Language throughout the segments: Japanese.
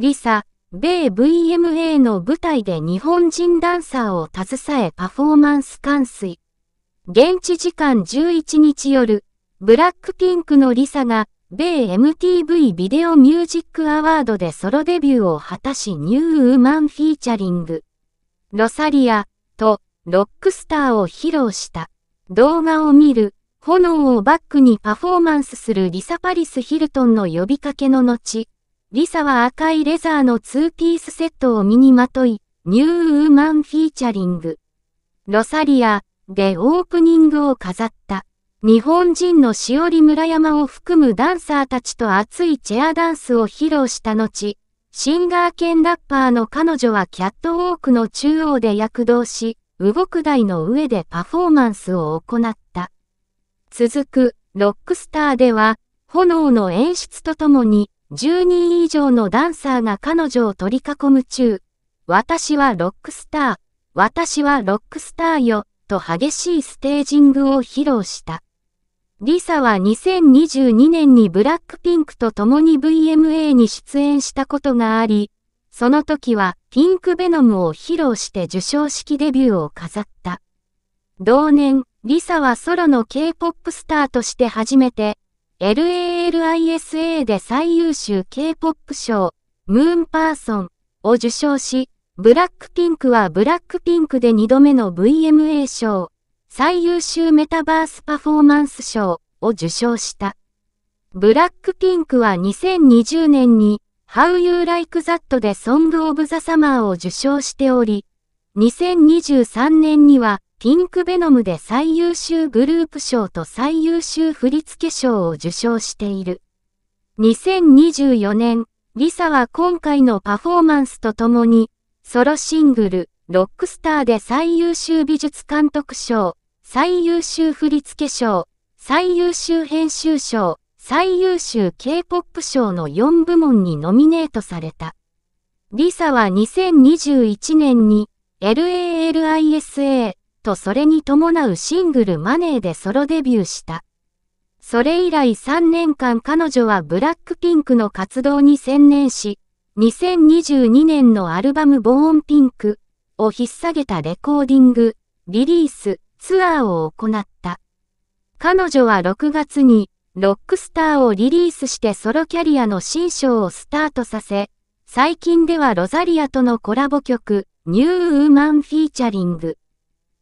リサ、米 VMA の舞台で日本人ダンサーを携えパフォーマンス完遂。現地時間11日夜、ブラックピンクのリサが、米 MTV ビデオミュージックアワードでソロデビューを果たし New Woman featuring、ロサリアとロックスターを披露した。動画を見る、炎をバックにパフォーマンスするリサ・パリス・ヒルトンの呼びかけの後、リサは赤いレザーのツーピースセットを身にまとい、 New Woman featuring。ロサリアでオープニングを飾った。日本人のしおり村山を含むダンサーたちと熱いチェアダンスを披露した後、シンガー兼ラッパーの彼女はキャットウォークの中央で躍動し、動く台の上でパフォーマンスを行った。続く、ロックスターでは、炎の演出とともに、10人以上のダンサーが彼女を取り囲む中、私はロックスター、私はロックスターよ、と激しいステージングを披露した。リサは2022年にブラックピンクと共に VMA に出演したことがあり、その時はピンクベノムを披露して受賞式デビューを飾った。同年、リサはソロの K-POP スターとして初めて、LALISA で最優秀 K-POP 賞、ムーンパーソンを受賞し、ブラックピンクはブラックピンクで2度目の VMA 賞、最優秀メタバースパフォーマンス賞を受賞した。ブラックピンクは2020年に How You Like That で Song of the Summer を受賞しており、2023年にはピンクベノムで最優秀グループ賞と最優秀振付賞を受賞している。2024年、リサは今回のパフォーマンスとともに、ソロシングル、ロックスターで最優秀美術監督賞、最優秀振付賞、最優秀編集賞、最優秀 K-POP 賞の4部門にノミネートされた。リサは2021年に LALISA とそれに伴うシングルマネーでソロデビューした。それ以来3年間彼女はブラックピンクの活動に専念し、2022年のアルバムボーンピンクを引っ提げたレコーディング、リリース、ツアーを行った。彼女は6月にロックスターをリリースしてソロキャリアの新章をスタートさせ、最近ではロサリアとのコラボ曲、 New Woman featuring、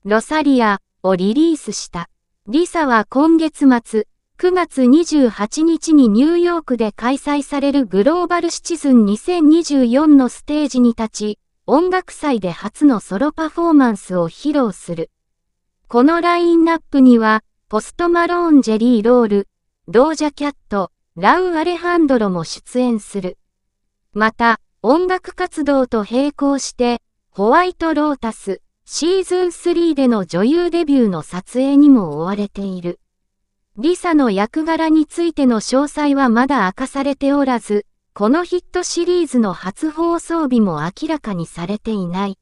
ロサリアをリリースした。リサは今月末、9月28日にニューヨークで開催されるグローバルシチズン2024のステージに立ち、音楽祭で初のソロパフォーマンスを披露する。このラインナップには、ポストマローンジェリーロール、ドージャキャット、ラウ・アレハンドロも出演する。また、音楽活動と並行して、ホワイトロータス、シーズン3での女優デビューの撮影にも追われている。リサの役柄についての詳細はまだ明かされておらず、このヒットシリーズの初放送日も明らかにされていない。